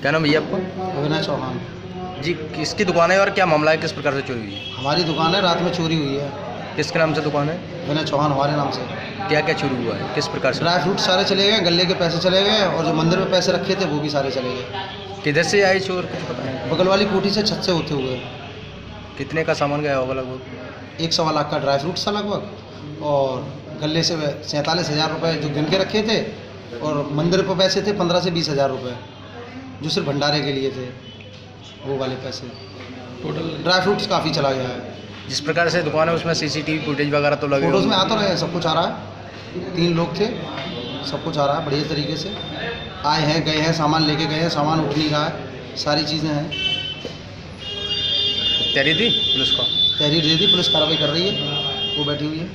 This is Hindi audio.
क्या नाम भैया आपका? अविनाश चौहान। जी किसकी दुकान है और क्या मामला है? किस प्रकार से चोरी हुई है? हमारी दुकान है रात में चोरी हुई है। किसके नाम से दुकान है? अविनाश चौहान हमारे नाम से। क्या क्या चोरी हुआ है? किस प्रकार से? ड्राई फ्रूट सारे चले गए गले के पैसे चले गए और जो मंदिर में पैसे रखे थे वो भी सारे चले गए। किधर से आई चोर? कुछ पता है बगल वाली कोठी से छत से होते हुए। कितने का सामान गया होगा लगभग? एक सवा लाख का ड्राई फ्रूट था लगभग और गले से सैंतालीस हज़ार रुपये जो गिन के रखे थे और मंदिर पर पैसे थे पंद्रह से बीस हज़ार रुपये जो सिर्फ़ भंडारे के लिए थे वो वाले पैसे। टोटल ड्राई फ्रूट्स काफ़ी चला गया है। जिस प्रकार से दुकान है उसमें सीसीटीवी फुटेज वगैरह तो लगे फ़ोटोज़ में होंगे। आ तो रहे हैं सब कुछ आ रहा है। तीन लोग थे सब कुछ आ रहा है बढ़िया तरीके से। आए हैं गए हैं सामान लेके गए हैं सामान उठ नहीं रहा है सारी चीज़ें हैं। तैयारी थी पुलिस को? तहरीर दे दी पुलिस कार्रवाई कर रही है वो बैठी हुई है।